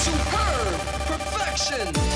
Superb perfection.